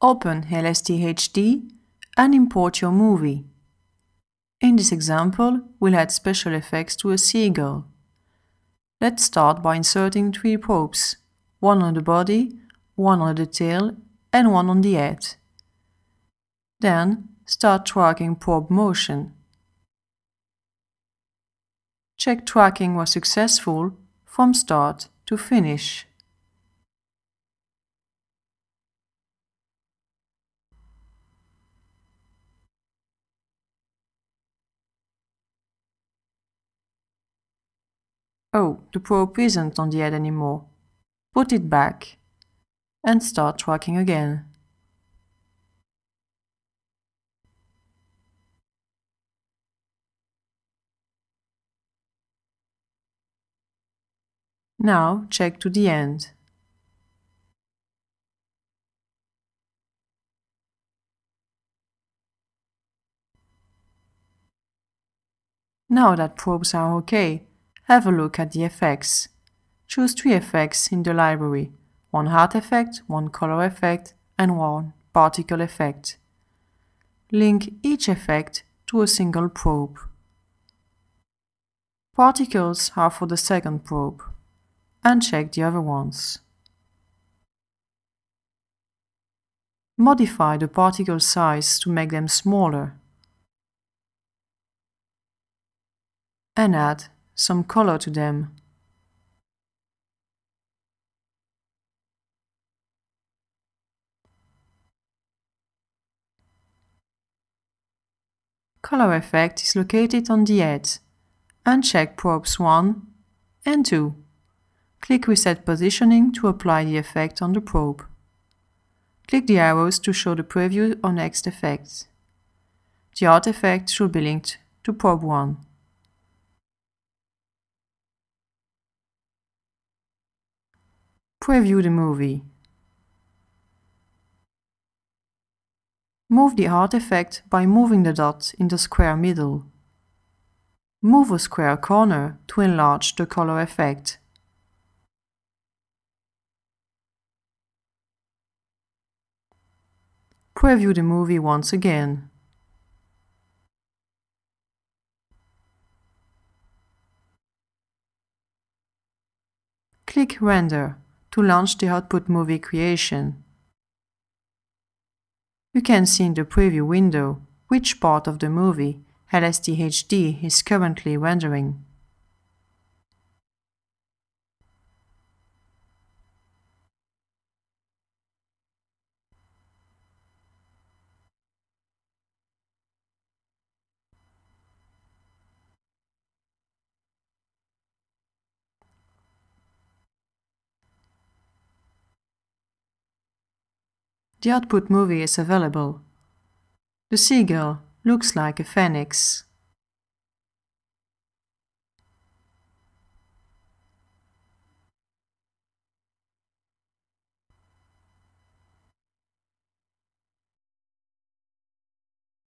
Open Elasty HD and import your movie. In this example, we'll add special effects to a seagull. Let's start by inserting three probes, one on the body, one on the tail and one on the head. Then start tracking probe motion. Check tracking was successful from start to finish. Oh, the probe isn't on the head anymore. Put it back and start tracking again. Now check to the end. Now that probes are okay, have a look at the effects. Choose three effects in the library, one heart effect, one color effect, and one particle effect. Link each effect to a single probe. Particles are for the second probe. Uncheck the other ones. Modify the particle size to make them smaller. And add some color to them. Color effect is located on the edge. Uncheck probes 1 and 2. Click Reset Positioning to apply the effect on the probe. Click the arrows to show the preview or next effect. The art effect should be linked to probe 1. Preview the movie. Move the art effect by moving the dot in the square middle. Move a square corner to enlarge the color effect. Preview the movie once again. Click Render to launch the output movie creation. You can see in the preview window which part of the movie Elasty HD is currently rendering. The output movie is available. The seagull looks like a phoenix.